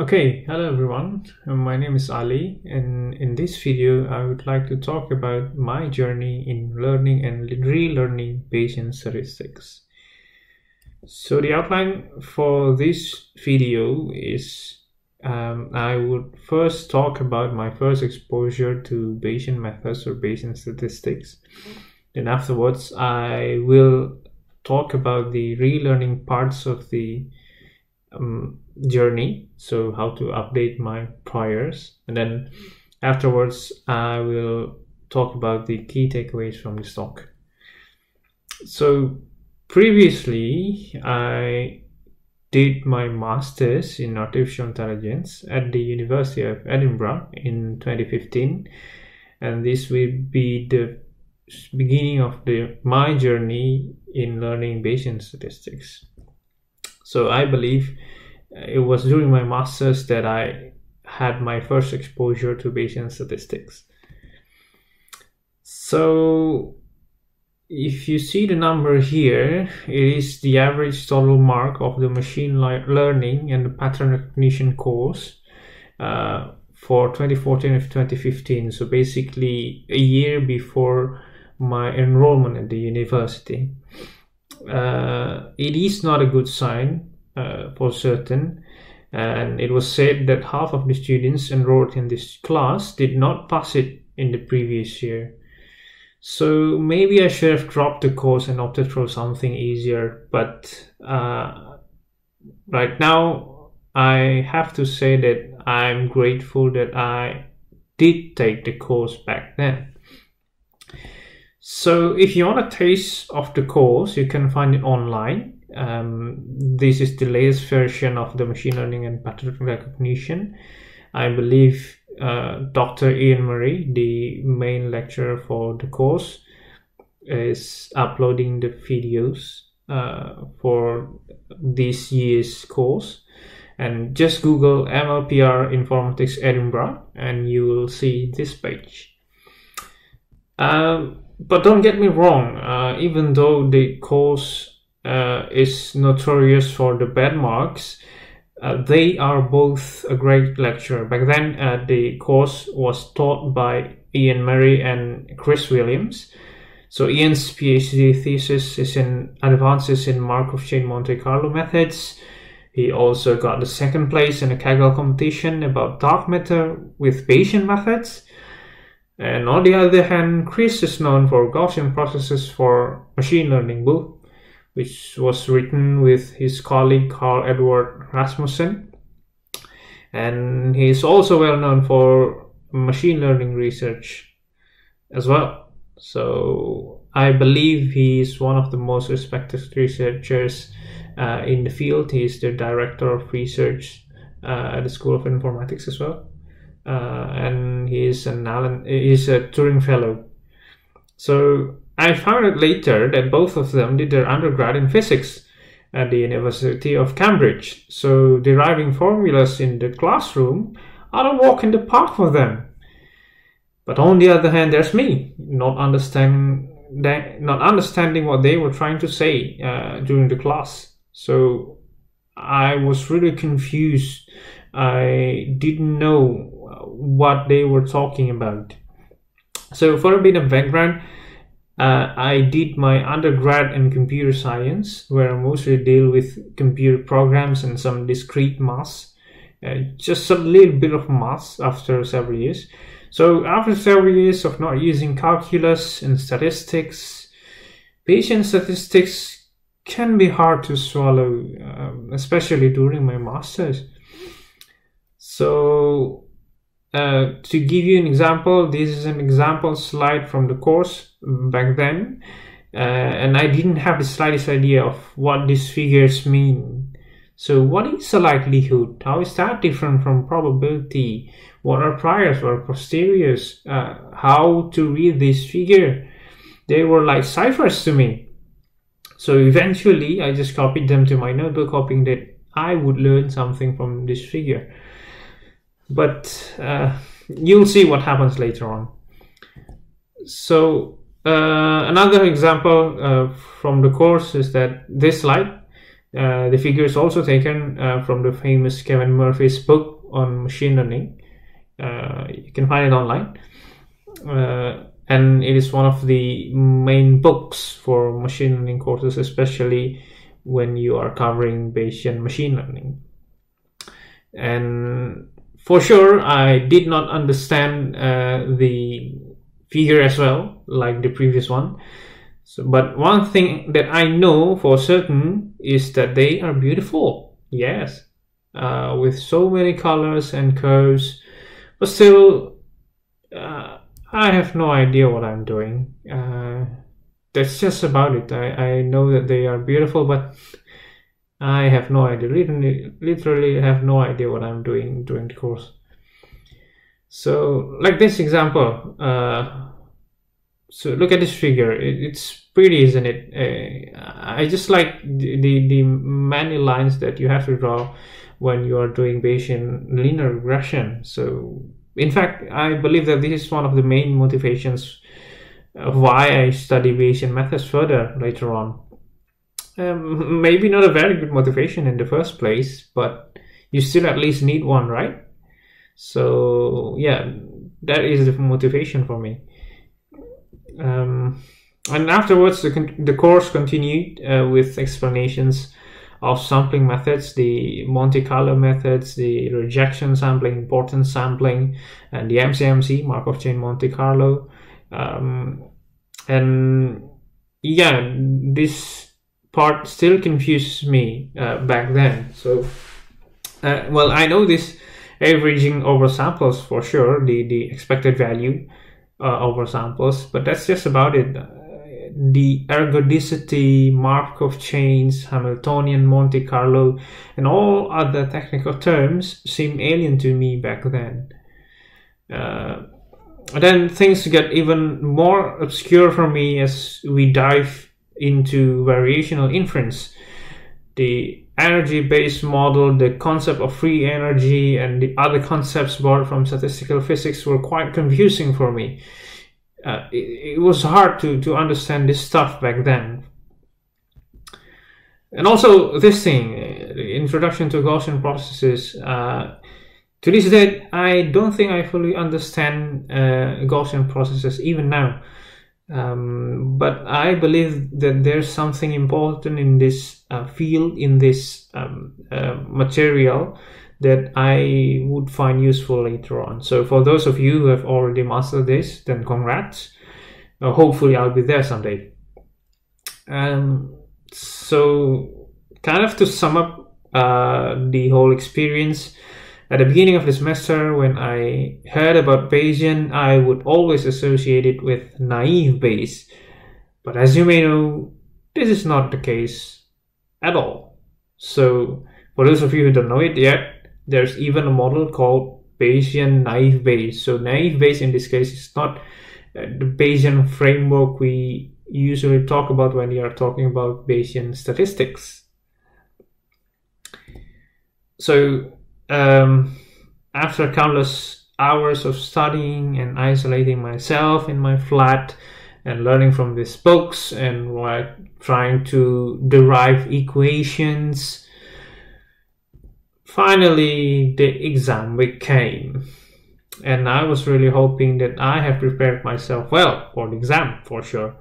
Okay, hello everyone. Uh, My name is Ali, and in this video, I would like to talk about my journey in learning and relearning Bayesian statistics. So, the outline for this video is um, I would first talk about my first exposure to Bayesian methods or Bayesian statistics. Then, afterwards, I will talk about the relearning parts of the um, journey so how to update my priors. And then afterwards i will talk about the key takeaways from this talk so previously i did my masters in artificial intelligence at the university of edinburgh in 2015 and this will be the beginning of the my journey in learning bayesian statistics. So I believe it was during my master's that I had my first exposure to Bayesian statistics. So if you see the number here, it is the average total mark of the machine learning and the pattern recognition course uh, for 2014 and 2015. So basically a year before my enrollment at the university uh, it is not a good sign uh, for certain. And it was said that half of the students enrolled in this class did not pass it in the previous year. So maybe I should have dropped the course and opted for something easier. But uh, right now, I have to say that I'm grateful that I did take the course back then. So if you want a taste of the course, you can find it online. Um, this is the latest version of the machine learning and pattern recognition. I believe uh, Dr. Ian Murray, the main lecturer for the course, is uploading the videos uh, for this year's course. And just Google MLPR Informatics Edinburgh and you will see this page. Um, but don't get me wrong, uh, even though the course uh, is notorious for the bad marks, uh, they are both a great lecturer. Back then, uh, the course was taught by Ian Murray and Chris Williams. So Ian's PhD thesis is in advances in Markov chain Monte Carlo methods. He also got the second place in a Kaggle competition about dark matter with Bayesian methods. And on the other hand, Chris is known for Gaussian processes for machine learning which was written with his colleague Carl Edward Rasmussen. And he is also well known for machine learning research as well. So I believe he is one of the most respected researchers uh, in the field. He is the director of research uh, at the School of Informatics as well uh, and he's an Alan, he's a Turing Fellow. So I found out later that both of them did their undergrad in physics at the University of Cambridge. So deriving formulas in the classroom are a walk in the park for them. But on the other hand, there's me not understanding not understanding what they were trying to say uh, during the class. So I was really confused. I didn't know what they were talking about. So, for a bit of background, uh, I did my undergrad in computer science, where I mostly deal with computer programs and some discrete maths, uh, just a little bit of maths after several years. So, after several years of not using calculus and statistics, Bayesian statistics can be hard to swallow, um, especially during my master's. So, uh, to give you an example, this is an example slide from the course back then. Uh, and I didn't have the slightest idea of what these figures mean. So what is a likelihood? How is that different from probability? What are priors? What are posteriors? Uh, how to read this figure? They were like ciphers to me. So eventually I just copied them to my notebook hoping that I would learn something from this figure but uh, you'll see what happens later on. So uh, another example uh, from the course is that this slide, Uh, the figure is also taken uh, from the famous Kevin Murphy's book on machine learning. Uh, you can find it online. And it is one of the main books for machine learning courses, especially when you are covering Bayesian machine learning. And for sure, I did not understand uh, the figure as well, like the previous one. So, but one thing that I know for certain is that they are beautiful. Yes, uh, with so many colors and curves, but still, uh, I have no idea what I'm doing. Uh, that's just about it. I, I know that they are beautiful, but I have no idea. Literally, literally have no idea what I'm doing during the course. So, like this example, uh, so look at this figure. It, it's pretty, isn't it? Uh, I just like the, the, the many lines that you have to draw when you are doing Bayesian linear regression. So in fact, I believe that this is one of the main motivations why I study Bayesian methods further later on. Um, maybe not a very good motivation in the first place, but you still at least need one, right? So yeah, that is the motivation for me. Um, and afterwards, the, the course continued uh, with explanations of sampling methods, the Monte Carlo methods, the rejection sampling, importance sampling, and the MCMC, Markov chain Monte Carlo. Um, and yeah, this part still confuses me uh, back then. So, uh, well, I know this averaging over samples for sure, the, the expected value uh, over samples, but that's just about it the ergodicity, Markov chains, Hamiltonian, Monte Carlo, and all other technical terms seem alien to me back then. Uh, then things get even more obscure for me as we dive into variational inference. The energy based model, the concept of free energy, and the other concepts borrowed from statistical physics were quite confusing for me uh, it, it, was hard to, to understand this stuff back then. And also this thing, the introduction to Gaussian processes. Uh, to this day, I don't think I fully understand uh, Gaussian processes even now. Um, but I believe that there's something important in this uh, field, in this um, uh, material that I would find useful later on. So for those of you who have already mastered this, then congrats. Uh, hopefully I'll be there someday. Um, so kind of to sum up uh, the whole experience, at the beginning of the semester when I heard about Bayesian, I would always associate it with naive Bayes. But as you may know, this is not the case at all. So for those of you who don't know it yet, there's even a model called Bayesian naive Bayes. So naive Bayes in this case is not uh, the Bayesian framework we usually talk about when we are talking about Bayesian statistics. So um, after countless hours of studying and isolating myself in my flat and learning from these books and like trying to derive equations Finally, the exam week came, and I was really hoping that I have prepared myself well for the exam for sure.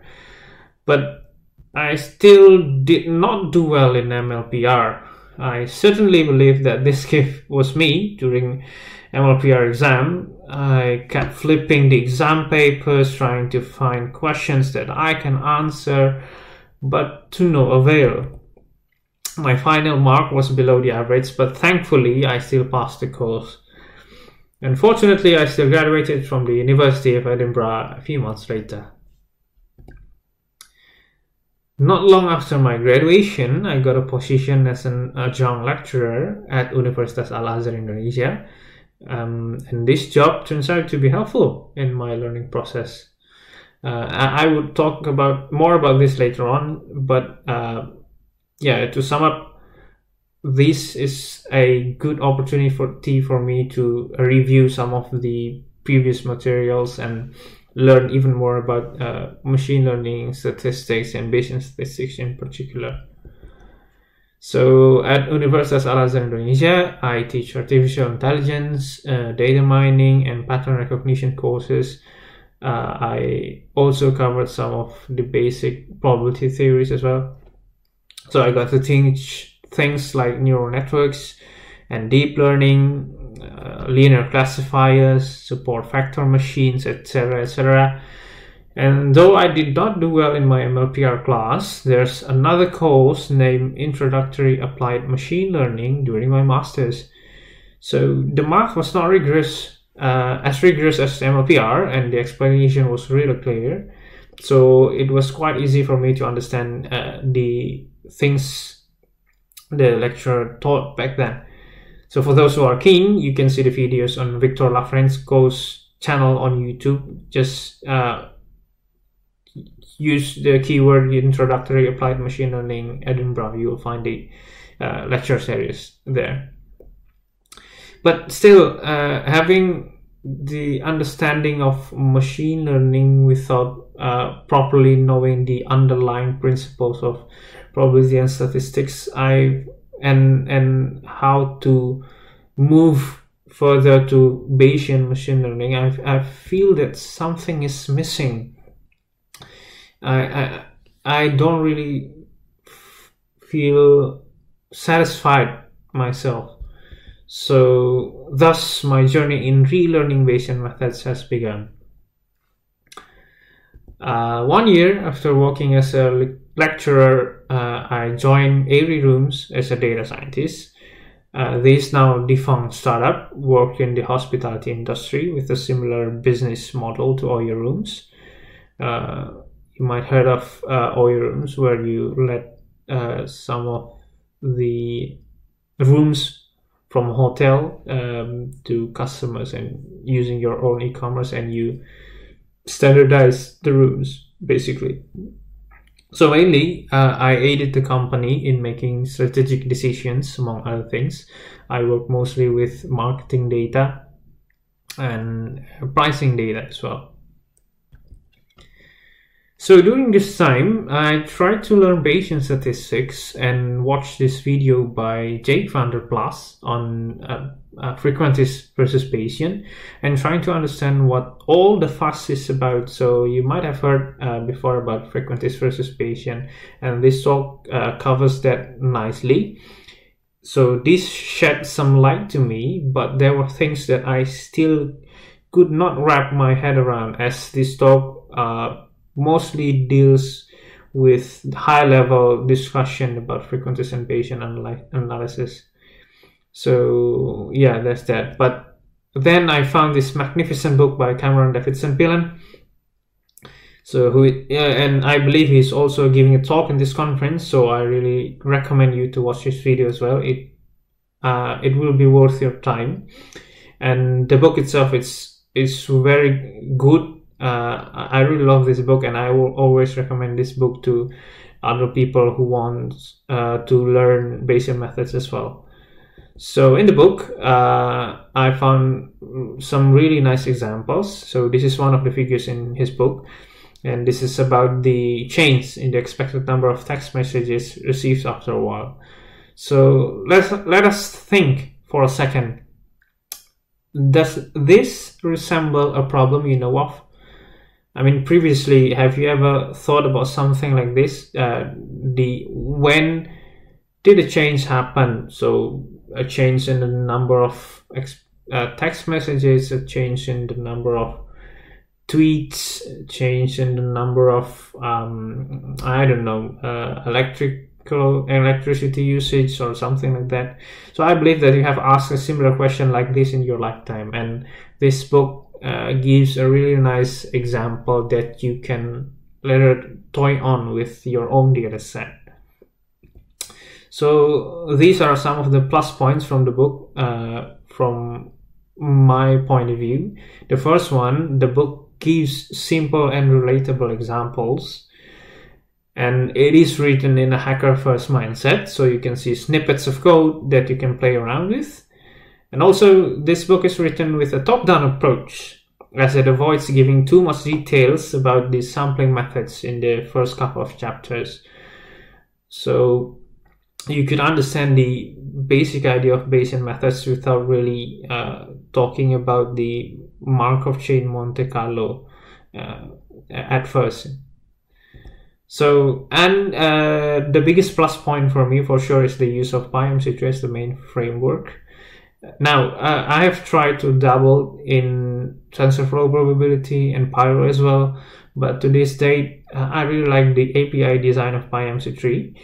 But I still did not do well in MLPR. I certainly believe that this gift was me during MLPR exam. I kept flipping the exam papers, trying to find questions that I can answer, but to no avail my final mark was below the average, but thankfully I still passed the course. Unfortunately, I still graduated from the University of Edinburgh a few months later. Not long after my graduation, I got a position as an adjunct lecturer at Universitas Al Azhar Indonesia. Um, and this job turns out to be helpful in my learning process. Uh, I, would talk about more about this later on, but uh, yeah, to sum up, this is a good opportunity for for me to review some of the previous materials and learn even more about uh, machine learning, statistics, and Bayesian statistics in particular. So at Universitas Al Azhar Indonesia, I teach artificial intelligence, uh, data mining, and pattern recognition courses. Uh, I also covered some of the basic probability theories as well. So I got to teach things like neural networks and deep learning, linear classifiers, support vector machines, etc., etc. And though I did not do well in my MLPR class, there's another course named Introductory Applied Machine Learning during my master's. So the math was not rigorous, uh, as rigorous as MLPR, and the explanation was really clear. So it was quite easy for me to understand uh, the things the lecturer taught back then. So for those who are keen, you can see the videos on Victor Lavrenko's channel on YouTube. Just uh, use the keyword introductory applied machine learning Edinburgh, you will find the uh, lecture series there. But still, uh, having the understanding of machine learning without uh, properly knowing the underlying principles of probability and statistics, I and and how to move further to Bayesian machine learning, I, I feel that something is missing I I, I don't really feel satisfied myself. So thus my journey in relearning Bayesian methods has begun. Uh, one year after working as a lecturer, uh, I joined Airy Rooms as a data scientist. Uh, this now defunct startup worked in the hospitality industry with a similar business model to Oyo Rooms. Uh, you might heard of uh, rooms where you let uh, some of the rooms from a hotel um, to customers and using your own e-commerce and you standardize the rooms basically so mainly uh, i aided the company in making strategic decisions among other things. I work mostly with marketing data and pricing data as well so during this time, I tried to learn Bayesian statistics and watched this video by Jake van der Plas on uh, uh, frequentist versus Bayesian and trying to understand what all the fuss is about. So you might have heard uh, before about frequentist versus Bayesian and this talk uh, covers that nicely. So this shed some light to me, but there were things that I still could not wrap my head around as this talk uh, mostly deals with high level discussion about frequentist and Bayesian analysis. So yeah, that's that. But then I found this magnificent book by Cameron Davidson Pilon. So who and I believe he's also giving a talk in this conference. So I really recommend you to watch this video as well. It uh, it will be worth your time. And the book itself, it's it's very good uh, I really love this book, and I will always recommend this book to other people who want uh, to learn Bayesian methods as well. So in the book, uh, I found some really nice examples. So this is one of the figures in his book, and this is about the change in the expected number of text messages received after a while. So let's let us think for a second. Does this resemble a problem you know of? I mean, previously, have you ever thought about something like this? Uh, the when did a change happen? So a change in the number of uh, text messages, a change in the number of tweets, a change in the number of um, I don't know uh, electrical electricity usage or something like that. So I believe that you have asked a similar question like this in your lifetime, and this book uh, gives a really nice example that you can later toy on with your own data set. So these are some of the plus points from the book uh, from my point of view. The first one, the book gives simple and relatable examples and it is written in a hacker first mindset so you can see snippets of code that you can play around with and also, this book is written with a top down approach, as it avoids giving too much details about the sampling methods in the first couple of chapters. So, you could understand the basic idea of Bayesian methods without really uh, talking about the Markov chain Monte Carlo uh, at first. So, and uh, the biggest plus point for me for sure is the use of PyMC3 as the main framework. Now, uh, I have tried to dabble in TensorFlow probability and Pyro as well, but to this date, uh, I really like the API design of PyMC3.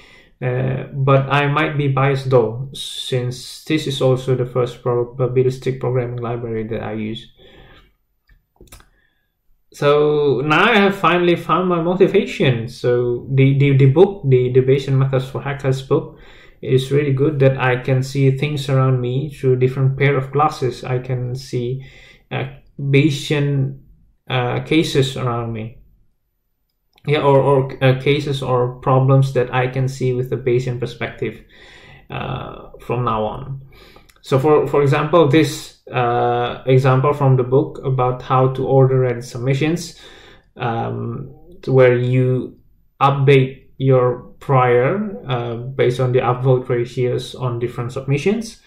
Uh, but I might be biased though, since this is also the first probabilistic programming library that I use. So now I have finally found my motivation. So the, the, the book, the, the Bayesian Methods for Hackers book, is really good that I can see things around me through different pair of glasses. I can see uh, Bayesian uh, cases around me yeah or, or uh, cases or problems that i can see with the bayesian perspective uh, from now on so for for example this uh, example from the book about how to order and submissions um, where you update your prior uh, based on the upvote ratios on different submissions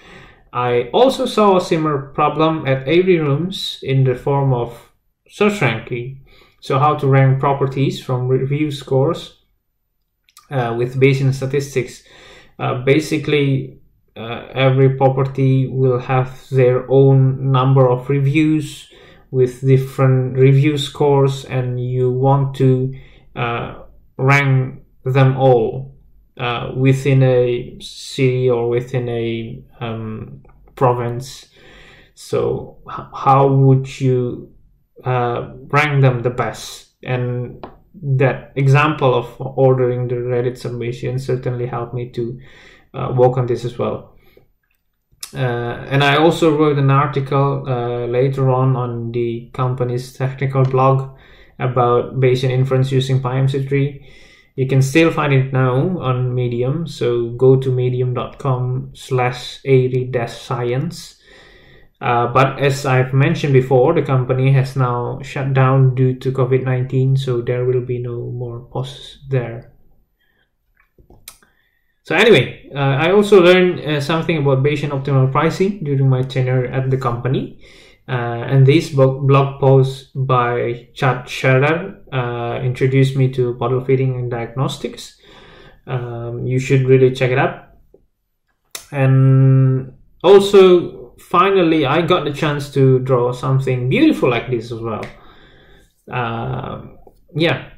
i also saw a similar problem at Airy Rooms in the form of search ranking so how to rank properties from review scores uh, with Bayesian statistics. Uh, basically, uh, every property will have their own number of reviews with different review scores, and you want to uh, rank them all uh, within a city or within a um, province. So, how would you uh, rank them the best? And that example of ordering the reddit submission certainly helped me to uh, work on this as well. Uh, and i also wrote an article uh, later on on the company's technical blog about bayesian inference using pymc3 you can still find it now on medium so go to medium.com slash science uh, but as I've mentioned before, the company has now shut down due to COVID 19, so there will be no more posts there. So, anyway, uh, I also learned uh, something about Bayesian optimal pricing during my tenure at the company. Uh, and this blog post by Chad Scherrer uh, introduced me to model fitting and diagnostics. Um, you should really check it out. And also, finally I got the chance to draw something beautiful like this as well. Uh, yeah,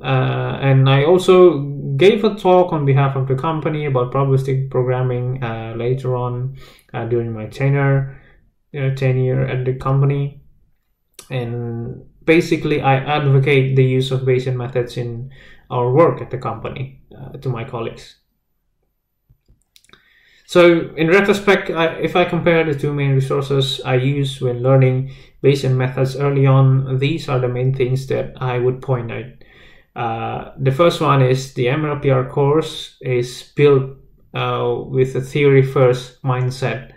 and I also gave a talk on behalf of the company about probabilistic programming uh, later on uh, during my tenure, tenure at the company, and basically I advocate the use of Bayesian methods in our work at the company uh, to my colleagues. So in retrospect, I, if I compare the two main resources I use when learning Bayesian methods early on, these are the main things that I would point out. Uh, the first one is the MLPR course is built uh, with a theory first mindset,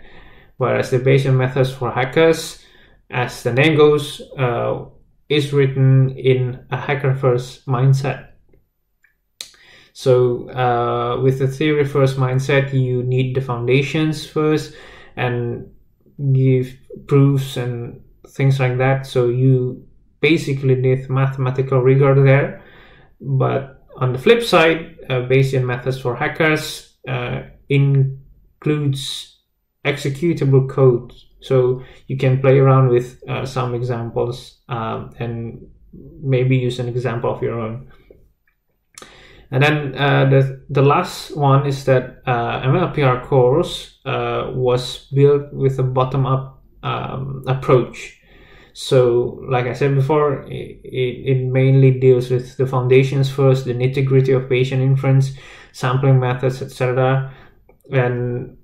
whereas the Bayesian methods for hackers, as the name goes, uh, is written in a hacker first mindset. So uh, with the theory first mindset, you need the foundations first and give proofs and things like that. So you basically need mathematical rigor there. But on the flip side, uh, Bayesian methods for hackers uh, includes executable code. So you can play around with uh, some examples um, and maybe use an example of your own. And then uh, the the last one is that uh, MLPR course uh, was built with a bottom up um, approach. So, like I said before, it, it mainly deals with the foundations first, the nitty gritty of Bayesian inference, sampling methods, etc. And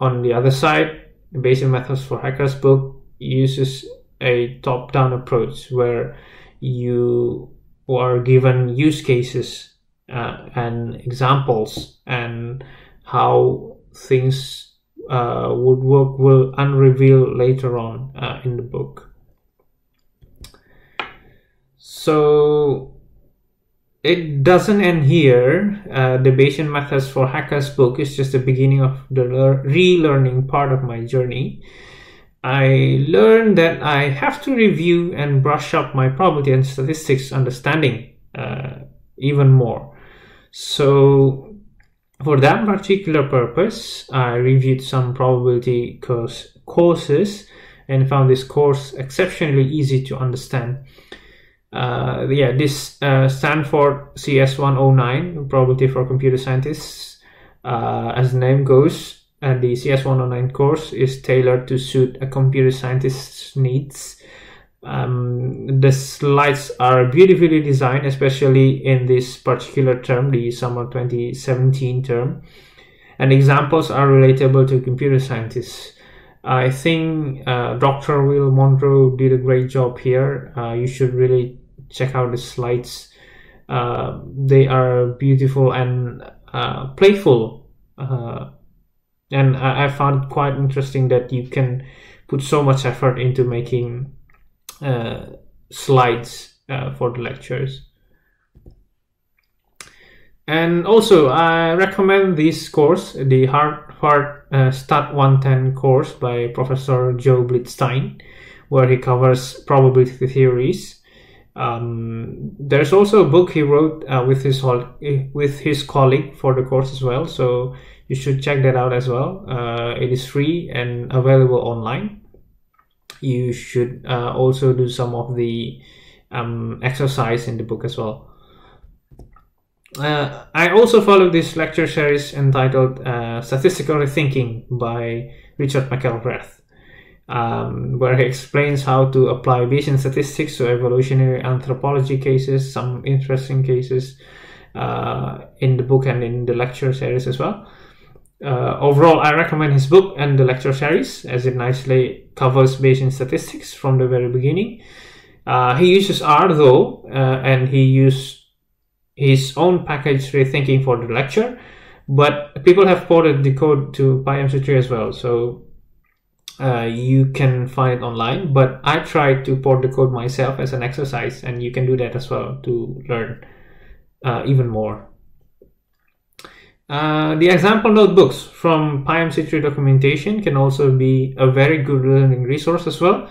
on the other side, the Bayesian methods for hackers book uses a top down approach where you are given use cases uh, and examples and how things uh, would work will unreveal later on uh, in the book. So it doesn't end here. Uh, the Bayesian Methods for Hackers book is just the beginning of the relearning part of my journey. I learned that I have to review and brush up my probability and statistics understanding uh, even more. So, for that particular purpose, I reviewed some probability course courses and found this course exceptionally easy to understand. Uh, yeah, this uh, Stanford CS109 Probability for Computer Scientists, uh, as the name goes, and the CS109 course is tailored to suit a computer scientist's needs. Um, the slides are beautifully designed, especially in this particular term, the summer 2017 term, and examples are relatable to computer scientists. I think uh, Dr. Will Monroe did a great job here. Uh, you should really check out the slides. Uh, they are beautiful and uh, playful. Uh, and I, I, found quite interesting that you can put so much effort into making uh, slides for the lectures. And also, I recommend this course, the Harvard uh, Stat 110 course by Professor Joe Blitzstein, where he covers probability theories. Um, there's also a book he wrote uh, with his with his colleague for the course as well, so you should check that out as well. Uh, it is free and available online. You should uh, also do some of the um, exercise in the book as well. Uh, I also follow this lecture series entitled uh, Statistical Thinking by Richard McElreath, um, where he explains how to apply Bayesian statistics to evolutionary anthropology cases, some interesting cases uh, in the book and in the lecture series as well. Uh, overall, I recommend his book and the lecture series as it nicely covers Bayesian statistics from the very beginning. Uh, he uses R though, uh, and he used his own package rethinking for the lecture, but people have ported the code to PyMC3 as well, so uh, you can find it online. But I tried to port the code myself as an exercise, and you can do that as well to learn uh, even more. Uh, the example notebooks from PyMC3 documentation can also be a very good learning resource as well.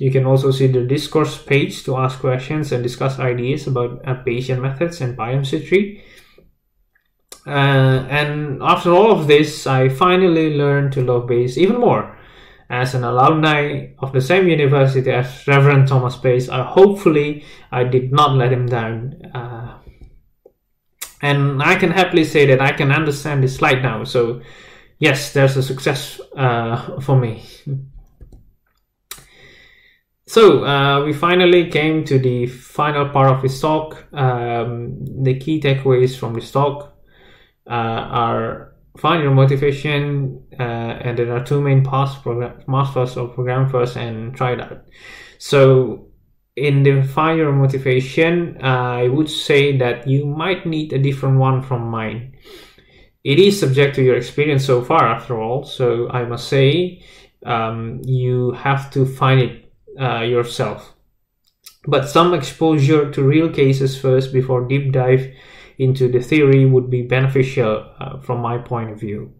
You can also see the discourse page to ask questions and discuss ideas about Bayesian methods and PyMC3. Uh, and after all of this, I finally learned to love Bayes even more. As an alumni of the same university as Reverend Thomas Bayes, I hopefully I did not let him down. Uh, and I can happily say that I can understand this slide now. So, yes, there's a success uh, for me. So uh, we finally came to the final part of this talk. Um, the key takeaways from this talk uh, are find your motivation, uh, and there are two main paths: program, first or program first, and try it out. So in the find your motivation, I would say that you might need a different one from mine. It is subject to your experience so far, after all. So I must say, um, you have to find it uh, yourself. But some exposure to real cases first before deep dive into the theory would be beneficial uh, from my point of view.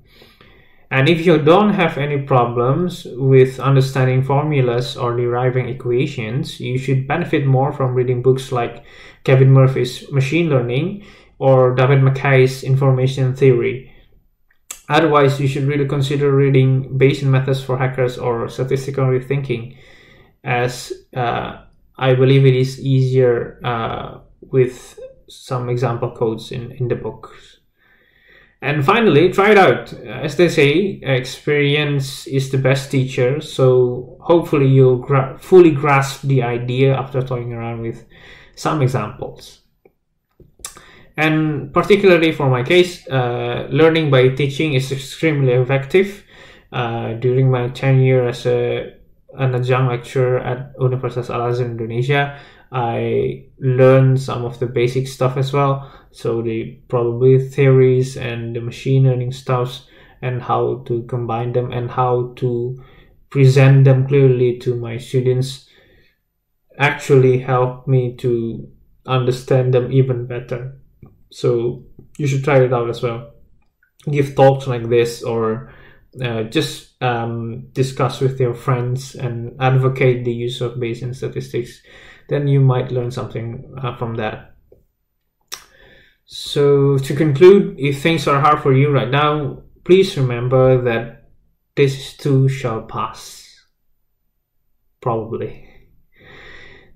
And if you don't have any problems with understanding formulas or deriving equations, you should benefit more from reading books like Kevin Murphy's Machine Learning or David MacKay's Information Theory. Otherwise, you should really consider reading Bayesian Methods for Hackers or Statistical Rethinking as uh, I believe it is easier uh, with some example codes in, in the books. And finally, try it out. As they say, experience is the best teacher. So hopefully you'll gra- fully grasp the idea after toying around with some examples. And particularly for my case, uh, learning by teaching is extremely effective. Uh, during my tenure as a an adjunct lecturer at Universitas Al Azhar Indonesia. I learned some of the basic stuff as well. So the probability theories and the machine learning stuffs and how to combine them and how to present them clearly to my students actually helped me to understand them even better. So you should try it out as well. Give talks like this or uh, just um, discuss with your friends and advocate the use of Bayesian statistics. Then you might learn something uh, from that. So to conclude, if things are hard for you right now, please remember that this too shall pass. Probably.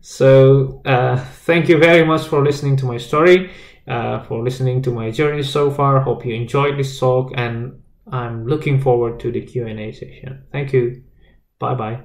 So uh, thank you very much for listening to my story, uh, for listening to my journey so far. Hope you enjoyed this talk, and I'm looking forward to the Q and A session. Thank you. Bye bye.